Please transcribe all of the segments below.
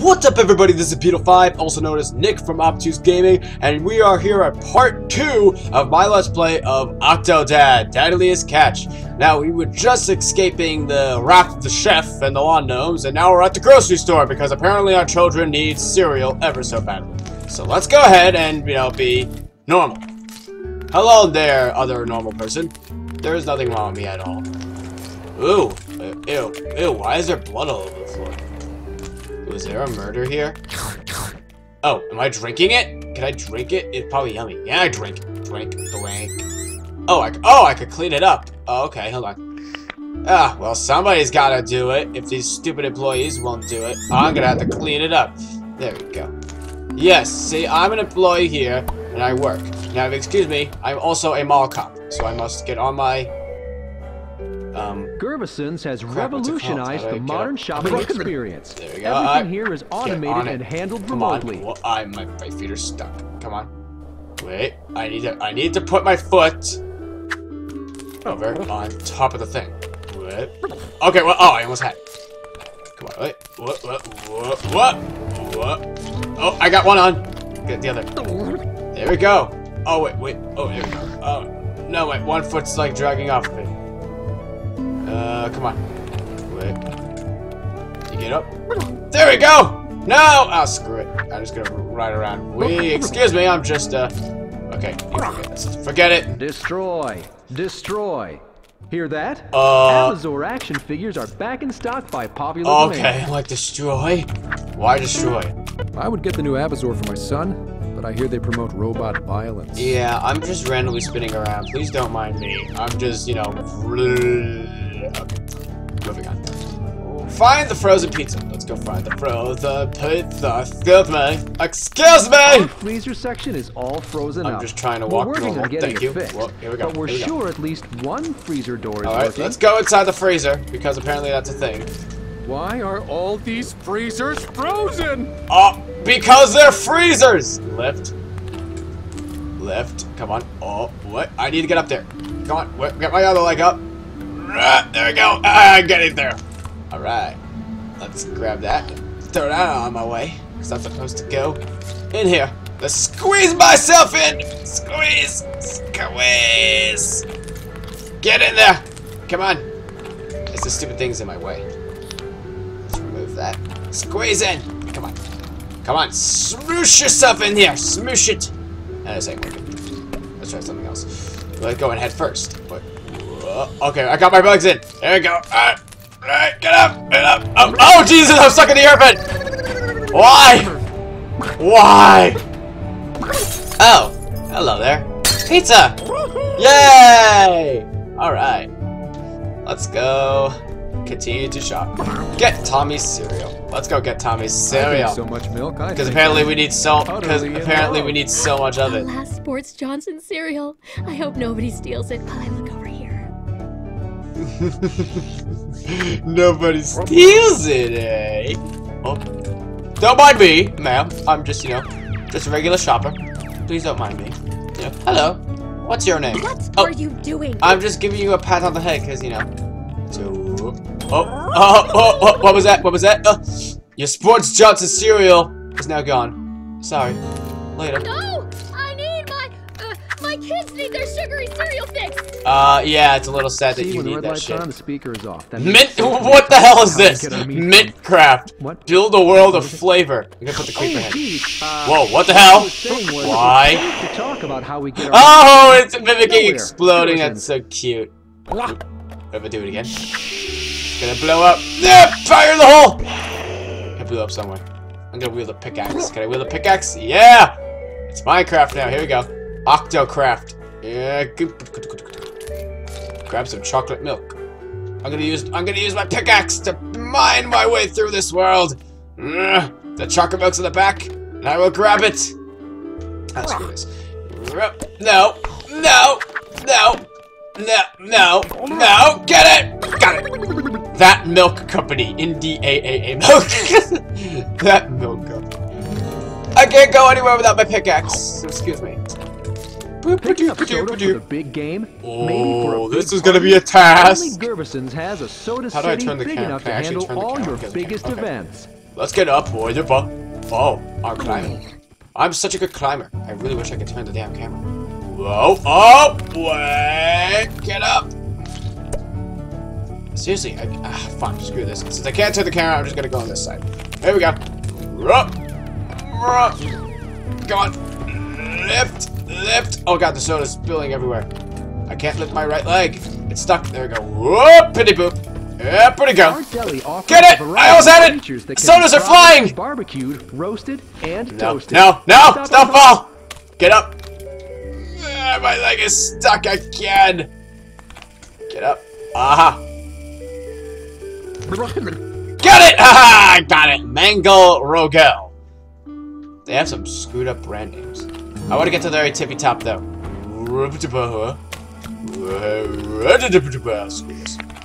What's up everybody, this is beatle5, also known as Nick from Obtuse Gaming, and we are here at part 2 of my Let's Play of Octodad, Dadliest Catch. Now, we were just escaping the wrath of the chef and the lawn gnomes, and now we're at the grocery store because apparently our children need cereal ever so badly. So let's go ahead and, you know, be normal. Hello there, other normal person. There is nothing wrong with me at all. Ooh, ew, ew, why is there blood all over? Was there a murder here? Oh, am I drinking it? Can I drink it? It's probably yummy. Yeah, I drink. Drink away. Oh, I, oh, I could clean it up. Oh, okay, hold on. Ah, well, somebody's gotta do it. If these stupid employees won't do it, I'm gonna have to clean it up. There we go. Yes, see, I'm an employee here, and I work. Now, excuse me, I'm also a mall cop, so I must get on my um, Gerbison's has crap, what's it called? revolutionized How do I the modern shopping experience. There we go. Everything here is automated and handled Come remotely. on. Well, I my, my feet are stuck. Come on. Wait. I need to I need to put my foot over on top of the thing. Wait. Okay, well oh I almost had it. Come on, wait. What what what what what Oh I got one on. Get the other. There we go. Oh wait, wait. Oh there we go. Oh no wait, one foot's like dragging off of it. Uh come on. Wait. You get up? There we go! No! Oh, screw it. I'm just gonna ride around. We, excuse me, I'm just, uh... Okay, you forget this. Forget it. Destroy. Destroy. Hear that? Uh... Amazor action figures are back in stock by popular Okay, demand. like destroy? Why destroy? I would get the new Abazor for my son, but I hear they promote robot violence. Yeah, I'm just randomly spinning around. Please don't mind me. I'm just, you know... Okay, moving on. Find the frozen pizza. Let's go find the frozen pizza. Excuse me. Excuse me! freezer section is all frozen I'm up. just trying to We're walk working normal. on getting Thank it you. fixed, Well, here we go. But we're we sure at least one freezer door is Alright, working. let's go inside the freezer, because apparently that's a thing. Why are all these freezers frozen? Oh, because they're freezers! Lift. Lift. Come on. Oh, what? I need to get up there. Come on. Get my other leg up. There we go. Ah, I'm getting there. Alright. Let's grab that. Throw that on my way. Because I'm supposed to go in here. Let's squeeze myself in. Squeeze. Squeeze. Get in there. Come on. It's the stupid things in my way. Let's remove that. Squeeze in. Come on. Come on. Smoosh yourself in here. Smoosh it. That is ain't working. Let's try something else. Let's go and head first. What? Whoa. Okay, I got my bugs in. There we go. Alright. Alright, get up. Get up. Oh, oh, Jesus, I'm stuck in the air vent. Why? Why? Oh, hello there. Pizza. Yay! Alright. Let's go. Continue to shop. Get Tommy's cereal. Let's go get Tommy's I drink cereal. so much milk. Because apparently we need so. Because utterly apparently we need so much of it. Last Sports Johnson cereal. I hope nobody steals it while I look over here. Nobody steals it, eh? Oh, don't mind me, ma'am. I'm just, you know, just a regular shopper. Please don't mind me. Yeah. Hello. What's your name? What Oh. are you doing? I'm just giving you a pat on the head, cause you know. So. Oh, oh, oh, oh, what was that? What was that? Uh, your Sports Johnson cereal is now gone. Sorry. Later. no! My kids need their sugary cereal fix. Uh, yeah, it's a little sad that See, you need red that lights shit. on, the speaker is off. That Mint? What the hell is this? get our meat Mint craft. What? Build a world of flavor. I'm gonna put the creeper Oh, head. Uh, Whoa, what the hell? was saying Why? To talk about how we get our Oh, it's mimicking Nowhere. exploding. That's so cute. Ever do it again? It's gonna blow up. Yeah, fire in the hole. It blew up somewhere. I'm gonna wield a pickaxe. Can I wield a pickaxe? Yeah. It's Minecraft now. Here we go. Octocraft. Yeah. Grab some chocolate milk. I'm gonna use. I'm gonna use my pickaxe to mine my way through this world. The chocolate milk's in the back, and I will grab it. Ah, this. No, no, no, no, no, no, get it! Got it! That milk company, N-D-A-A-A milk. that milk company. I can't go anywhere without my pickaxe. Excuse me. Picking up soda for the big game? Maybe for a Oh, big this is gonna be a task. Only Gerbison's has a soda How do I turn the big cam- enough can to handle all your Because I can't. biggest Okay. events. Let's get up, boy. The bu- Oh, I'm climbing. I'm such a good climber. I really wish I could turn the damn camera. Whoa! Oh! Wait! Get up! Seriously, I, ah, fine, screw this. Since I can't turn the camera, I'm just gonna go on this side. Here we go. Rup! Rup! Come on! Lift! Lift! Oh god, the soda's spilling everywhere. I can't lift my right leg. It's stuck. There we go. Whoop! Pitty boop. Yeah, pretty go. Our deli offers Get it! I almost had it! Sodas are flying! Barbecued, roasted, and No, toasted. no, no! Stop Stop fall! Get up! Ah, my leg is stuck again! Get up. Aha! Get it! Haha! I got it! Mango Rogel. They have some screwed up brand names. I want to get to the very tippy top though.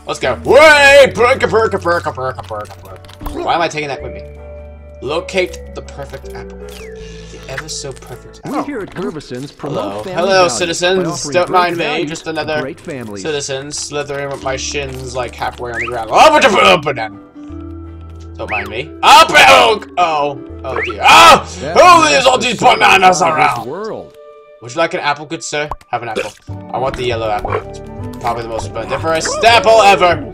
Let's go. Way! Perka, perka, perka, perka, perka, perka. Why am I taking that with me? Locate the perfect apple. The ever so perfect apple. We here at Gerbison's promote Hello. Hello, citizens. Don't mind me. Just another. Citizen slithering with my shins like halfway on the ground. Oh, but up and down. Don't mind me. And oh, oh, oh dear. Oh, Yeah, oh, all these bananas around. World. Would you like an apple, good sir? Have an apple. I want the yellow apple. It's probably the most splendiferous apple ever.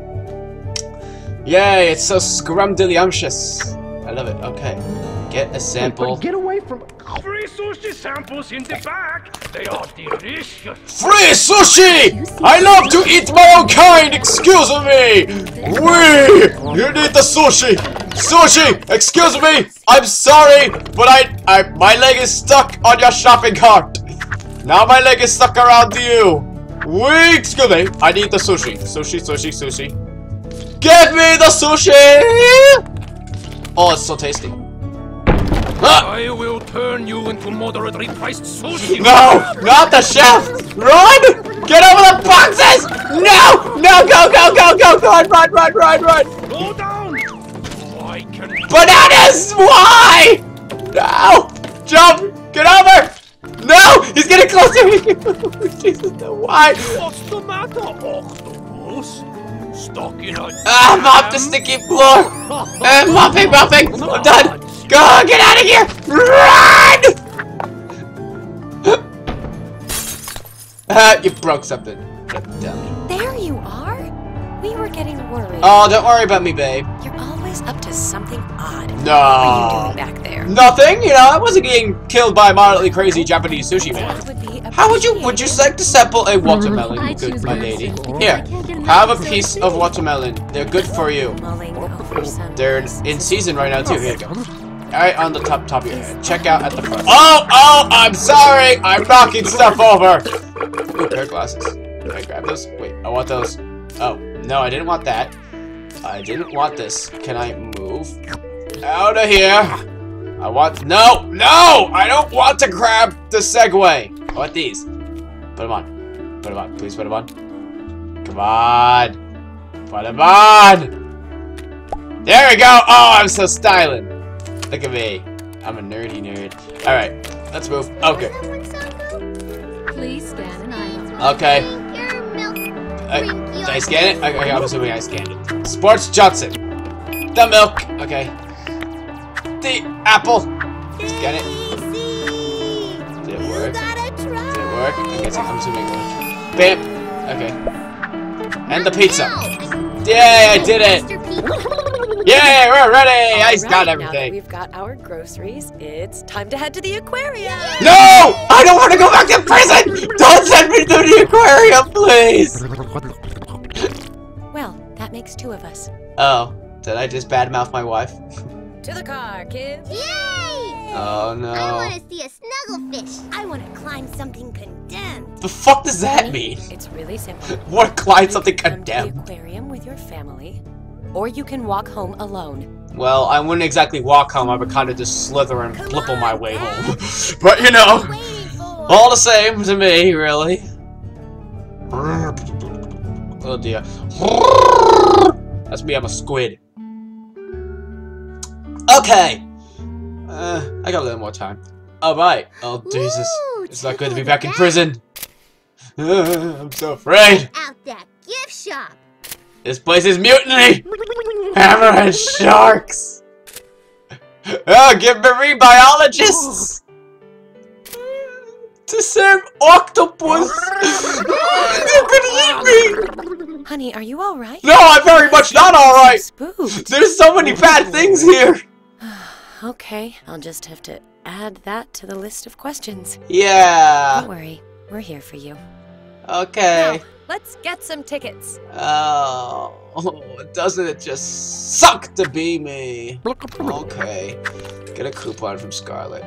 Yay, it's so scrumdiddlyumptious. I love it. Okay. Get a sample. buddy, get away from. Free sushi samples in the back. They are delicious. Free sushi! I love to eat my own kind, excuse me! We! You need the sushi! Sushi! Excuse me! I'm sorry, but I, I, my leg is stuck on your shopping cart. Now my leg is stuck around you. We, excuse me, I need the sushi. Sushi, sushi, sushi. Give me the sushi! Oh, it's so tasty. I will turn you into moderately priced sushi. No! Not the chef! Run! Get over the boxes! No! No! Go! Go! Go! Go! Go! Run! Run! Run! Run! Go down. I can. Bananas! Why? No! Jump! Get over! No! He's getting closer! Jesus, no! Why? What's the matter, octopus? Stuck in a. Ah! Mop the sticky floor! Ah, mopping! Mopping! I'm done! Go! Get out of here! Run! Ah! You broke something. There you are. We were getting worried. Oh, don't worry about me, babe. You're always up to something odd. No. What are you doing back there? Nothing, you know, I wasn't getting killed by a moderately crazy Japanese sushi man. Would How would you, would you like to sample a watermelon, I good my lady? Here, I can't get enough have a piece of watermelon. They're good for you. Mulling over some They're in season right now too. Here you go. Of Alright, on the top top of your head. Check out at the front. Oh, oh, I'm sorry! I'm knocking stuff over! Ooh, pair of glasses. Can I grab those? Wait, I want those. Oh, no, I didn't want that. I didn't want this. Can I move? Out of here! I want- No! No! I don't want to grab the Segway! I want these. Put them on. Put them on. Please put them on. Come on! Put them on! There we go! Oh, I'm so styling! Look at me. I'm a nerdy nerd. Alright, let's move. Okay. Please scan an item. Okay. Milk. Uh, did I scan it? Okay, I'm assuming I scanned it. Sports Johnson. The milk. Okay. The apple. Scan it. Did it work? Did it work? I guess I'm assuming it worked. Bam. Okay. And the pizza. Yay, I did it. Yay, we're ready. I Alright, got Now that everything. we've got our groceries, it's time to head to the aquarium. No! I don't want to go back to prison! Don't send me to the aquarium, please! Well, that makes two of us. Oh, did I just badmouth my wife? To the car, kids. Yay! Oh no. I want to see a snugglefish. I want to climb something condemned. The fuck does that mean? It's really simple. What climb something Come to condemned? the aquarium with your family, or you can walk home alone. Well, I wouldn't exactly walk home, I would kinda just slither and flip on my way home. but you know, all the same to me, really. Oh dear. That's me, I'm a squid. Okay. Uh, I got a little more time. Alright. Oh, Jesus. Ooh, It's not good to be back in prison. I'm so afraid. Out that gift shop. This place is mutiny! Hammerhead sharks! Oh, give marine biologists to serve octopus. Eat me. Honey, are you alright? No, I'm very much not all right. Spooked. There's so many bad things here. Okay, I'll just have to add that to the list of questions. Yeah. Don't worry, we're here for you. Okay. Now, let's get some tickets. Oh, doesn't it just suck to be me? Okay. Get a coupon from Scarlet.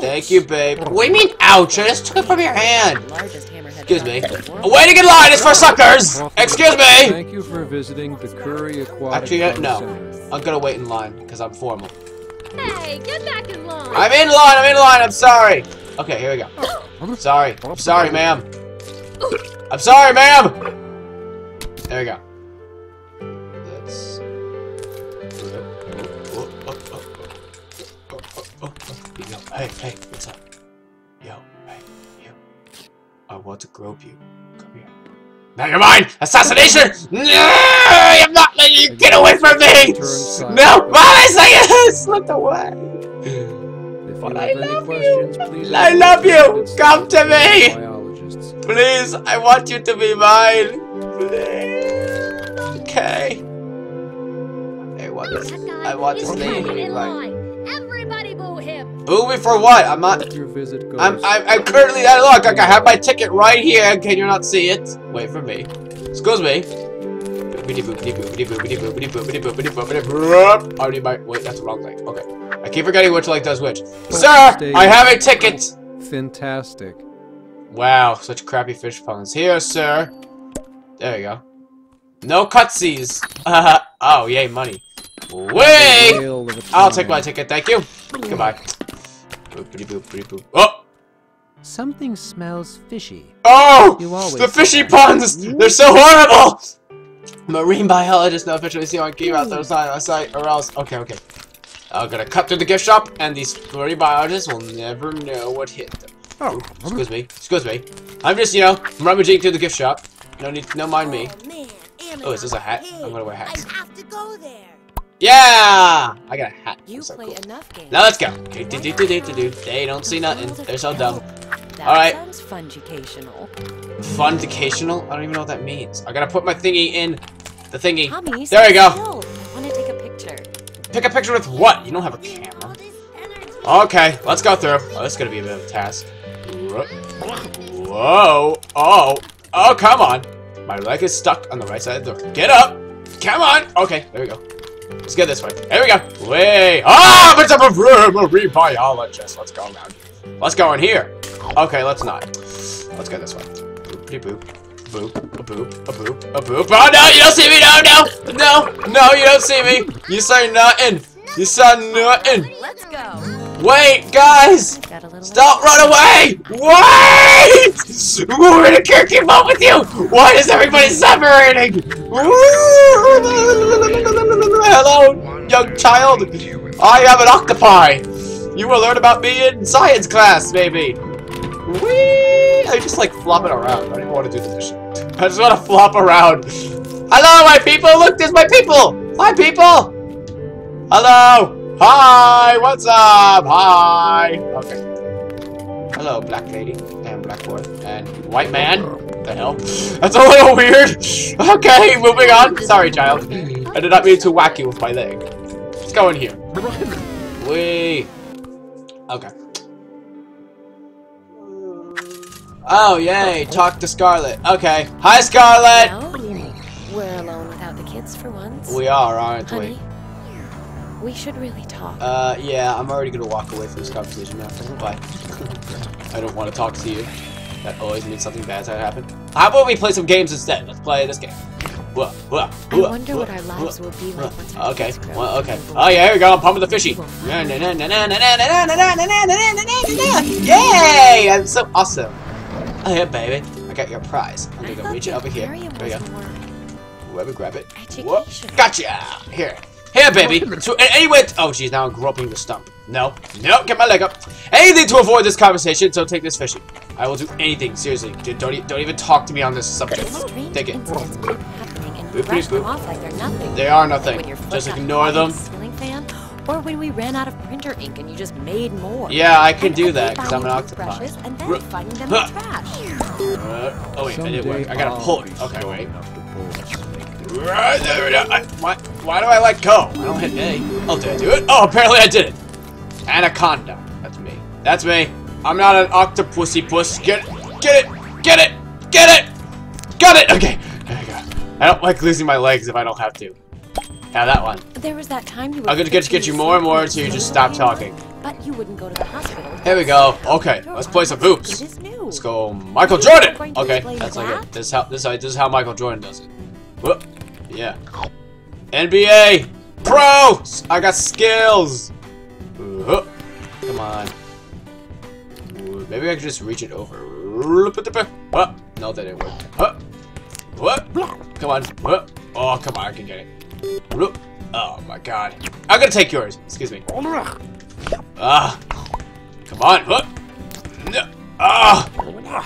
Thank you, babe. What do you mean, ouch? I just took it from your hand. Excuse me. shark in the world. Waiting in line is for suckers! Excuse me! Thank you for visiting the Curry Aquatic Actually, uh, no. I'm gonna wait in line, because I'm formal. Hey, get back in line. I'm in line, I'm in line, I'm sorry! Okay, here we go. Sorry. I'm sorry, ma'am. I'm sorry, ma'am! There we go. Let's... Yo, Hey, hey, what's up? Yo, hey, you. I want to grope you. Come here. Now you're mine! Assassination! No! I'm not letting you get away from me! No! Why did I? Look away! But I love please I love you! Come to me! Biologists. Please, I want you to be mine! Please. Okay. I want this. I want is this second lady in right. line. Everybody boo him. Boo me for what? I'm not. Your visit goes. I'm, I'm, I'm currently. Hey, look, like, I have my ticket right here. Can you not see it? Wait for me. Excuse me. I need my. Wait, that's the wrong leg. Okay. I keep forgetting which leg does which. Sir, I have a ticket. Fantastic. Wow, such crappy fish puns. Here, sir. There you go. No cutsies. oh, yay, money. Way! Whale of a I'll take my ticket, thank you. Goodbye. Boopity boop, boopity boop. Oh! Something smells fishy. Oh! The fishy puns! They're so horrible! Marine biologist now officially see on keep out those sign on site or else. Okay, okay. I'm gonna cut through the gift shop and these marine biologists will never know what hit them. Oh, Excuse me, excuse me. I'm just, you know, rummaging through the gift shop. No need, no mind me. Oh, man, Oh, is this a hat? I'm gonna wear hats. I have to go there. Yeah! I got a hat. You so play cool. enough games. Now let's go. Do-do-do-do-do-do. They don't see nothing. They're so dumb. That Alright. sounds fun-educational. Fundicational? I don't even know what that means. I gotta put my thingy in the thingy. Tommy, There you go. I want to take a picture. Pick a picture with what? You don't have a camera. Okay, let's go through. Oh, this is gonna be a bit of a task. Whoa. Oh. Oh, come on. My leg is stuck on the right side of the. Get up. Come on. Okay, there we go. Let's get this way. There we go. Way. Ah, but it's up a marine biologist. Let's go around. Let's go in here. Okay, let's not. Let's go this way. Boop, boop, boop, a boop, a boop, a boop. Oh no, you don't see me. No, no, no, no, you don't see me. You say nothing. You said nothing. Let's go. Wait, guys. Stop, a run away! Wait! We're gonna can't keep up with you! Why is everybody separating? Hello, young child! I am an octopi! You will learn about me in science class, maybe! Whee! I just like flopping around. I don't even want to do the mission. I just want to flop around. Hello, my people! Look, there's my people! Hi, people! Hello! Hi! What's up? Hi! Okay. Hello, black lady, and black boy, and white man. The hell? That's a little weird. Okay, moving on. Sorry, child. I did not mean to whack you with my leg. Let's go in here. We. Okay. Oh, yay. Talk to Scarlet. Okay. Hi, Scarlet. No, we're alone without the kids for once. We are, aren't? Honey, we should really talk. Uh, yeah, I'm already gonna walk away from this conversation now. Bye. I don't want to talk to you. That always means something bad's gonna happen. How about we play some games instead? Let's play this game. Whoa, whoa, I wonder whoa, what our lives whoa, will be like once our Okay, well, okay. Oh yeah, here we go. I'm pumping the fishy. Yay! I'm so awesome. Oh yeah, baby. I got your prize. I'm gonna go reach it over here. There we go. Whoever grab it. Whoop. Gotcha! Here. Here, baby. So, anyway, oh, she's now groping the stump. No, no, get my leg up. Anything to avoid this conversation, so take this fishing. I will do anything, seriously. Dude, don't, e- don't even talk to me on this subject. Take it. incidents keep happening and you Boop, boop, boop. they're nothing. They are nothing. When your foot Just ignore them. a Ceiling fan, Or when we ran out of printer ink and you just made more. Yeah, I can And do that because I'm an octopus. And then finding them in the trash. Uh, oh wait, I did Someday work. I gotta pull it. Okay, wait. enough to pull this snake. Right there we go. I, why, why do I let go? I don't hit A. Oh, did I do it? Oh, apparently I did it. Anaconda. That's me. That's me. I'm not an octopusy puss. Get it. Get it. Get it. Get it. Got it. Okay. There we go. I don't like losing my legs if I don't have to. Have that one. There was that time you were I'm gonna get, to get you more and more until you just stop talking. But you wouldn't go to the hospital. Here we go. Okay, let's play some hoops. It is new. Let's go, Michael Jordan. Okay, that's like it. This is how this is how, this is how Michael Jordan does it. Whoop. Yeah. NBA Pro. I got skills. Whoop. Come on. Whoop. Maybe I could just reach it over. Whoop. No, that didn't work. Whoop. Whoop. Come on. Whoop. Oh, come on, I can get it. Oh my God. I'm gonna take yours. Excuse me. Ah. Come on. Ah.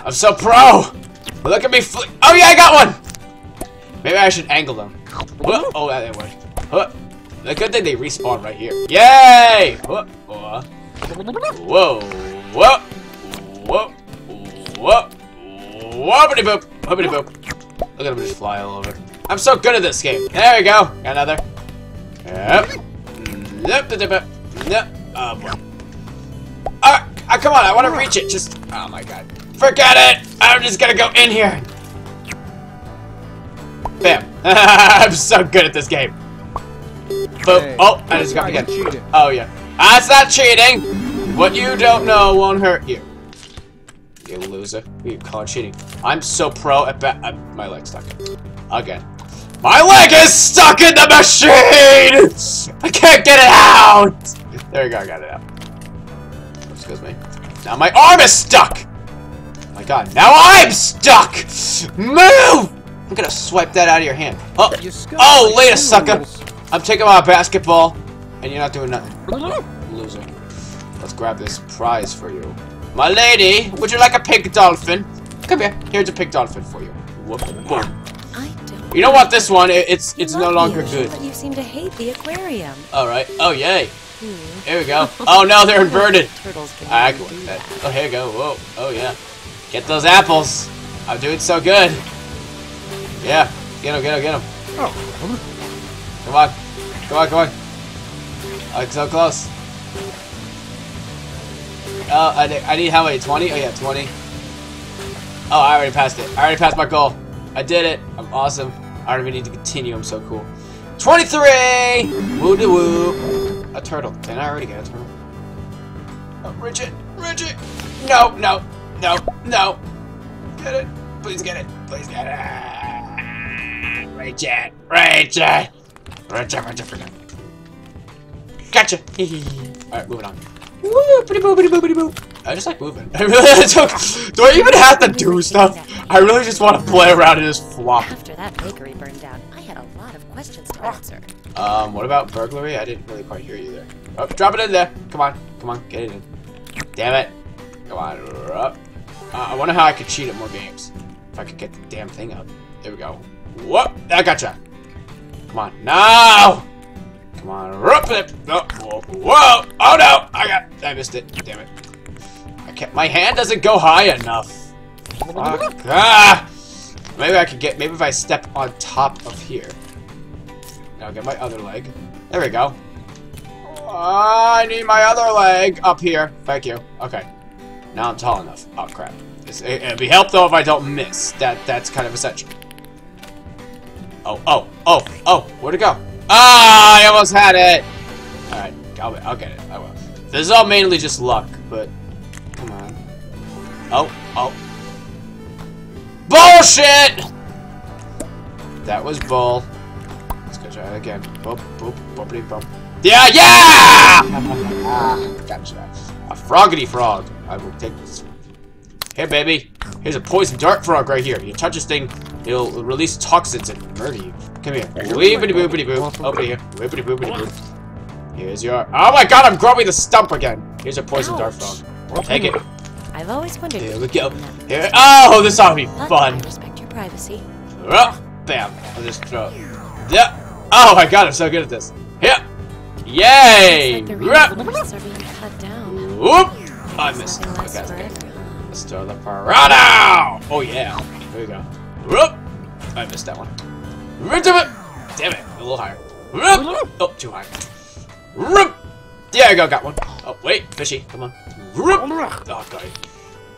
I'm so pro. Look at me fl- Oh yeah, I got one. Maybe I should angle them. Whoop. Oh, that didn't work. Whoop. The good thing they respawn right here. Yay! Whoop. Whoa. Whoa. Whoop. Whoop. Whoop. Whoopity boop. Whoopity boop. Look at him just fly all over. I'm so good at this game. There we go. Got another. Yep. Yep. Yep. Yep. Yep. Oh boy. Ah, ah, come on, I want to reach it. Just, oh my god. Forget it. I'm just gonna go in here. I'm so good at this game. Hey, oh, I just got again. cheated. Oh yeah. That's not cheating. What you don't know won't hurt you. You loser. You call it cheating. I'm so pro at ba- uh, my leg stuck. Again. My leg is stuck in the machine! I can't get it out! There you go, I got it out. Excuse me. Now my arm is stuck! Oh my god, now I'm stuck! Move! I'm gonna swipe that out of your hand. Oh, You oh, like later, sucker! I'm taking my basketball, and you're not doing nothing. Loser. Let's grab this prize for you. My lady, would you like a pink dolphin? Come here. Here's a pink dolphin for you. Whoop, boom. I don't. You don't want this one. It, it's it's no the longer ocean, good. But you seem to hate the aquarium. All right. Oh yay. Hmm. Here we go. Oh no, they're inverted. Turtles can I really can do that. Oh, here you go. Whoa. Oh yeah. Get those apples. I'm doing so good. Yeah. Get him. Get him. Get him. Oh, Come on. Come on. Come on. Oh, so close. Oh, I need, I need how many? 20? Oh, yeah, 20. Oh, I already passed it. I already passed my goal. I did it. I'm awesome. I don't even need to continue. I'm so cool. 23! Woo de woo. A turtle. Did I already get a turtle? Oh, Richard. Richard. No, no, no, no. Get it. Please get it. Please get it. Richard. Richard. Richard, Richard, Richard. Gotcha. Alright, moving on. Woo, bitty boo, bitty boo, bitty boo. I just like moving. I really don't. Do I even have to do stuff? I really just want to play around and just flop. After that bakery burned down, I had a lot of questions to answer. Um, what about burglary? I didn't really quite hear you there. Oh, drop it in there. Come on, come on, get it in. Damn it. Come on. Up. Uh, I wonder how I could cheat at more games. If I could get the damn thing up. There we go. Whoop! I gotcha. Come on. No! Come on. Up it. Oh, whoa, whoa! Oh no! I got. I missed it. Damn it. I can't. My hand doesn't go high enough. Fuck. Ah! Maybe I could get. Maybe if I step on top of here. Now get my other leg. There we go. I need my other leg up here. Thank you. Okay. Now I'm tall enough. Oh crap. It'd be helpful if I don't miss. That that's kind of essential. Oh oh oh oh! Where'd it go? Ah! I almost had it. All right. I'll, I'll get it. I will. This is all mainly just luck, but come on. Oh oh. Bullshit! That was bull. Let's go try it again. Boop, boop, boopity, boop. Yeah, yeah! gotcha. A froggity frog. I will take this. Here, baby. Here's a poison dart frog right here. You touch this thing, it'll release toxins and murder you. Come here. Weepity boopity boop. Over here. Weepity boopity boop. Here's your. Oh my god, I'm growing the stump again. Here's a poison dart frog. Take it. I've always wondered. Here we go. could do that. Here. Oh, this ought to be fun. I respect your privacy. Oh, bam. I'll just throw it. Yeah. Oh my god, I'm so good at this. Yeah. Yay! Like the Rup! are being cut down. Whoop! I missed. Okay, less for okay. Let's throw the piranha! Oh yeah. Here we go. Whoop! I missed that one. Whoop! Damn it, a little higher. Whoop! Oh, too high. Whoop! There you go, got one. Oh, wait, fishy, come on. Whoop! Oh, got it.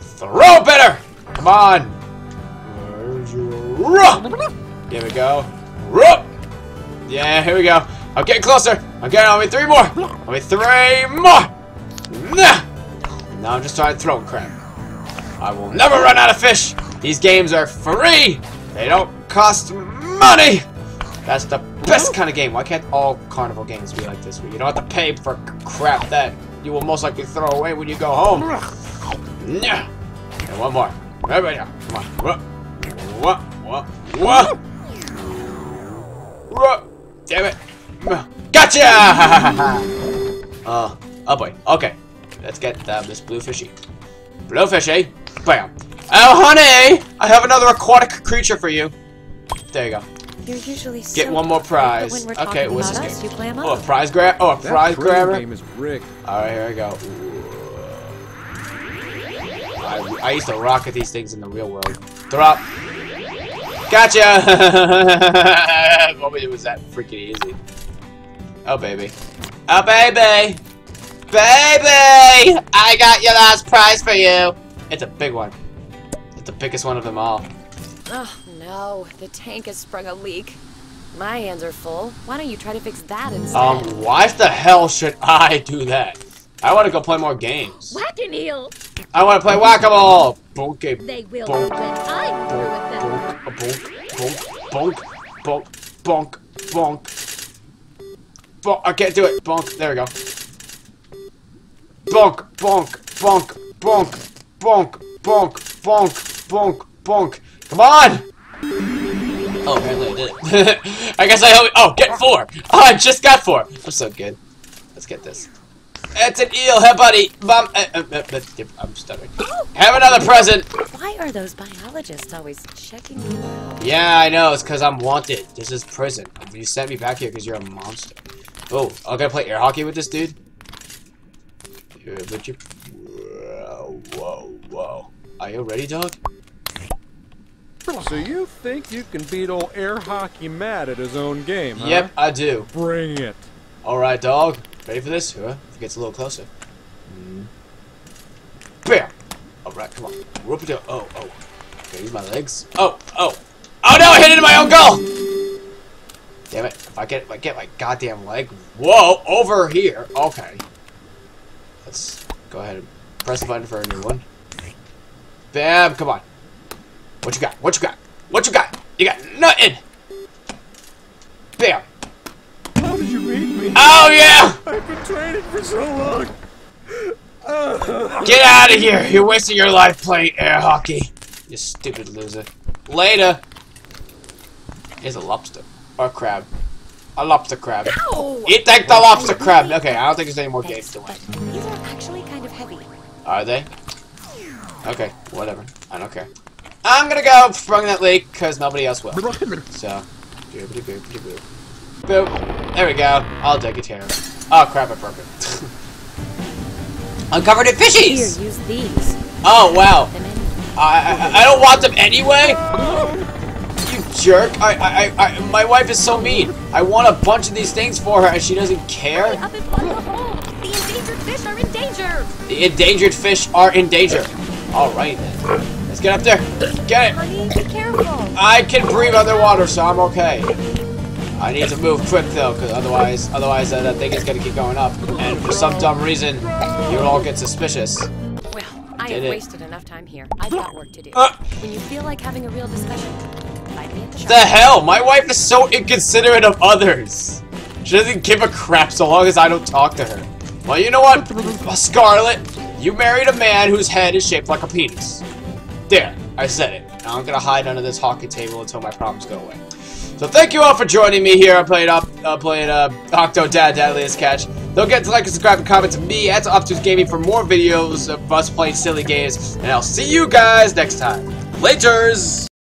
Throw better! Come on! Where's. Whoop! Here we go. Whoop! Yeah, here we go. I'm getting closer. I'm getting only three more. Only three more. Nah. Now I'm just trying to throw crap. I will never run out of fish. These games are free. They don't cost money. That's the best kind of game. Why can't all carnival games be like this? Where you don't have to pay for crap that you will most likely throw away when you go home. Yeah. And one more. Now. come on. What? What? What? What? What? Damn it. Gotcha! uh, oh boy. Okay. Let's get uh, this blue fishy. Blue fishy. Bam. Oh, honey! I have another aquatic creature for you. There you go. You're usually Get so one more prize. But when we're Okay, what's this us, game? Oh, a prize grab. Oh, a That prize trading grabber. game is rigged. All right, here we go. I, I used to rock at these things in the real world. Drop. Gotcha! what was that freaking easy? Oh, baby. Oh, baby! Baby! I got your last prize for you! It's a big one. It's biggest one of them all. Oh no, the tank has sprung a leak. My hands are full. Why don't you try to fix that instead? Um, why the hell should I do that? I want to go play more games. Whack and heel. I want to play whack-a-mole! Bonk it. They will Bonk. when I'm through with them. bonk, bonk, bonk, bonk, bonk, bonk, bonk. I can't do it. Bonk. There we go. Bonk, bonk, bonk, bonk, bonk, bonk, bonk, bonk, bonk. Come on! Oh, apparently I did it. I guess I only- Oh, get four! Oh, I just got four! I'm so good. Let's get this. It's an eel, hey buddy! Mom, uh, uh, uh, uh, I'm stuttering. Have another present! Why are those biologists always checking you out? Yeah, I know. It's because I'm wanted. This is prison. You sent me back here because you're a monster. Oh, I'm gonna play air hockey with this dude. Yeah, but you. Whoa, whoa, whoa. Are you ready, dog? So you think you can beat old air hockey Matt at his own game, huh? Yep, I do. Bring it. All right, dog. Ready for this? Huh? If it gets a little closer. Mm. Bam. All right, come on. Rope it down. Oh, oh. Okay, use my legs. Oh, oh. Oh no! I hit it in my own goal. Damn it! If I get, if I get my goddamn leg. Whoa! Over here. Okay. Let's go ahead and press the button for a new one. Bam! Come on. What you got? What you got? What you got? You got nothing. Bam! How did you beat me? Oh yeah! I've been training for so long. Get out of here! You're wasting your life playing air hockey. You stupid loser. Later. Here's a lobster. Or a crab. A lobster crab. Oh! Eat like the lobster crab. Okay, I don't think there's any more games to but win. these are actually kind of heavy. Are they? Okay, whatever. I don't care. I'm gonna go sprung that leak because nobody else will. So, boop boop boop boop. There we go. I'll take it care of. Oh crap! I broke it. I'm covered in Here, fishies. use these. Oh wow. I, I I don't want them anyway. You jerk! I, I I my wife is so mean. I want a bunch of these things for her, and she doesn't care. Up and plug the. The endangered fish are in danger. The endangered fish are in danger. All right then. Get up there. Get it. Honey, be careful. I can breathe underwater, so I'm okay. I need to move quick though, because otherwise, otherwise uh, that thing is gonna keep going up, and for some dumb reason, you will all get suspicious. Well, I have wasted enough time here. I've got work to do. Uh. when you feel like having a real discussion, find me at the shop. The hell? My wife is so inconsiderate of others. She doesn't give a crap so long as I don't talk to her. Well, you know what, Scarlet? You married a man whose head is shaped like a penis. There, I said it. I'm gonna hide under this hockey table until my problems go away. So thank you all for joining me here. I played up, uh, playing uh, Octodad Dadliest Catch. Don't forget to like and subscribe and comment to me at Obtuse Gaming for more videos of us playing silly games. And I'll see you guys next time. Laters!